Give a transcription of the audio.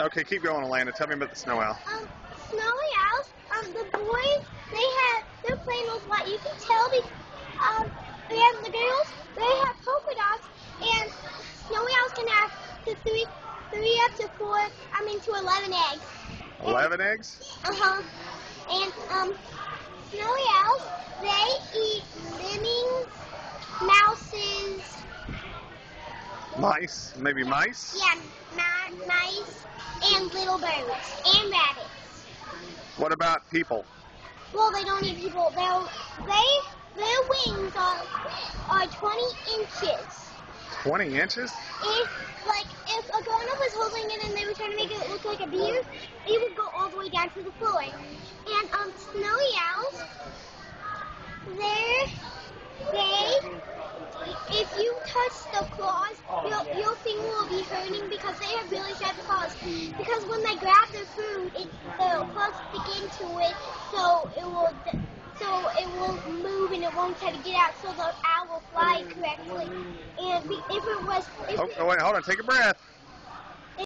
Okay, keep going, Alaina. Tell me about the snow owl. Um, snowy owls. Um, the boys they have they're playing with what you can tell. They, um, they have the girls. They have polka dots, and snowy owls can have to three, three up to four. I mean to eleven eggs. Eleven eggs? Uh huh. And um, snowy owls they eat lemmings, mouses. Mice? Maybe mice? Yeah, mice and little birds and rabbits. What about people? Well, they don't eat people. They'll, they their wings are are 20 inches. 20 inches? If like if a grown up was holding it and they were trying to make it look like a beard, it would go all the way down to the floor. And um, snowy owls, they're they if you touch the claws, your, your finger will be hurting because they have really sharp. Because when they grab their food, it, the claws stick into it, so it will so it will move and it won't try to get out, so the owl will fly correctly. And if it was, if Oh, it, oh, wait, hold on. Take a breath.